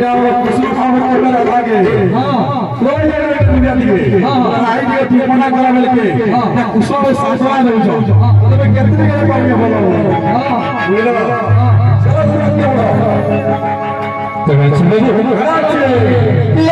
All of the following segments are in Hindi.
या किसी काम को कर रखा के हां कोई जगह पे दुनिया दिखे हां आई के तू मना करा मिल के ना कुछ में सासवा नहीं जाओ तो मैं कितने के पानी बोलो हां बोलो चलो सुन के बोलो तो मैं चले गया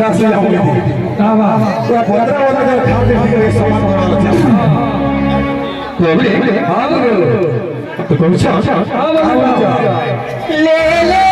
দাস হয়ে যাবো ওরা কথা বলা যায় খাওয়াতে ফিরে সমান করা হচ্ছে কবি হ্যাঁ কবি লে লে